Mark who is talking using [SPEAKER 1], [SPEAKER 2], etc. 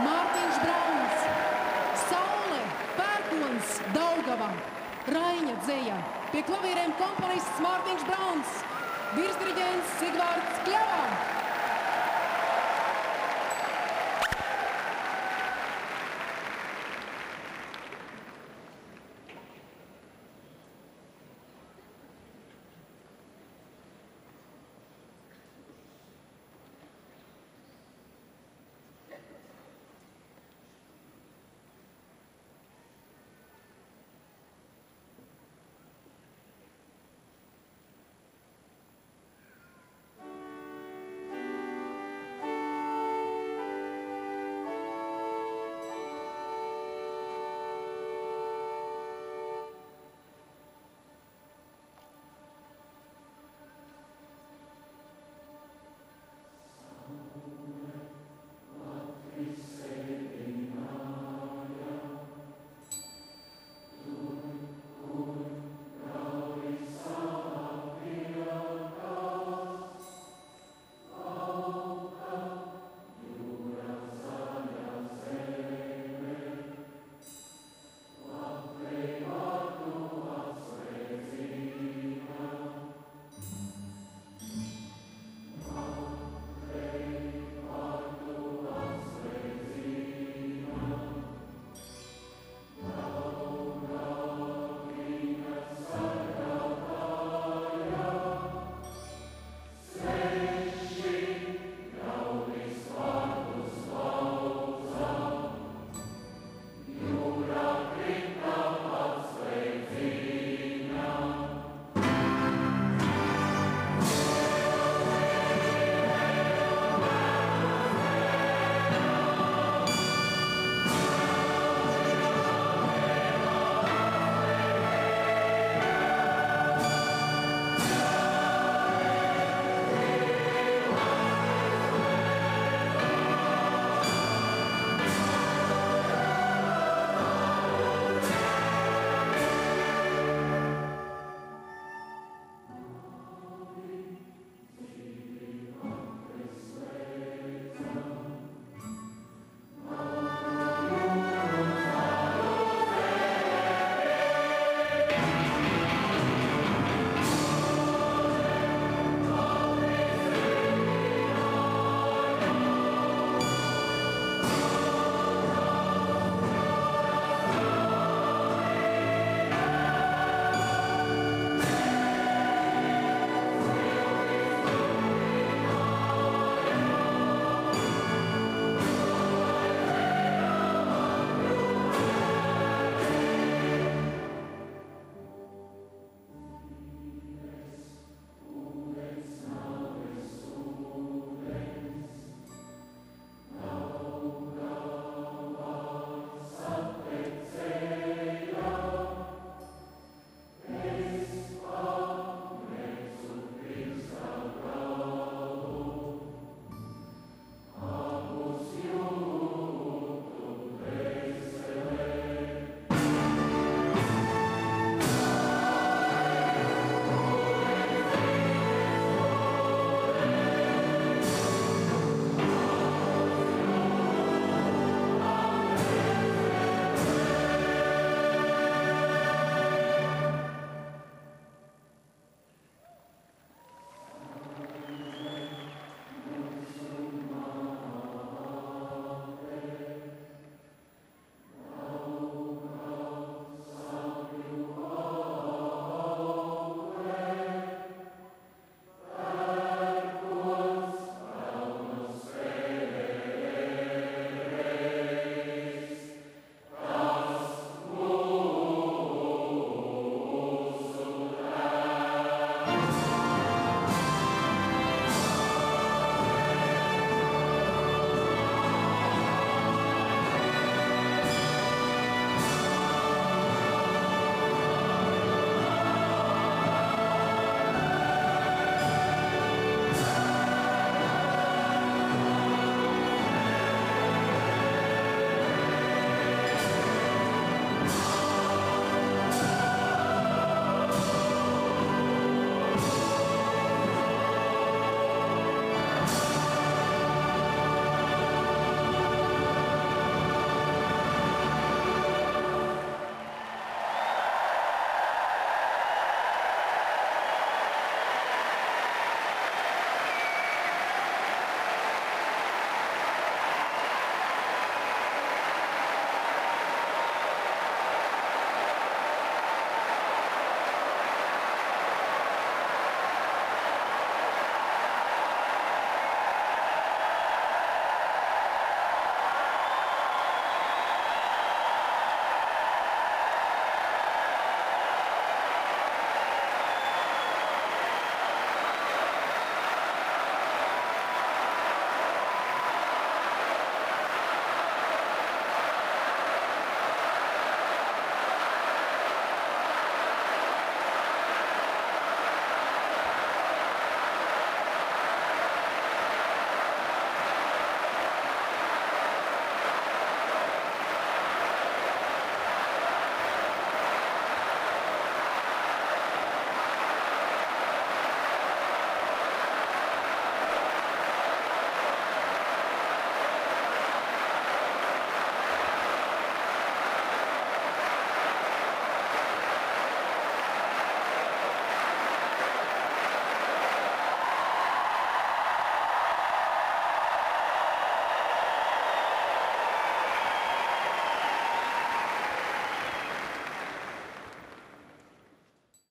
[SPEAKER 1] Mārtiņš Brauns, Saule, Pērkons, Daugava, Raiņa dzēja. Pie klavierēm komponists Mārtiņš Brauns, virsdiriģents Sigvārds Kļavā.